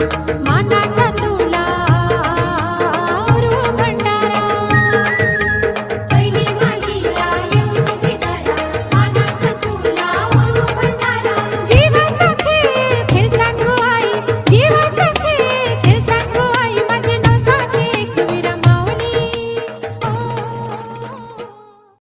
मानाचा तुला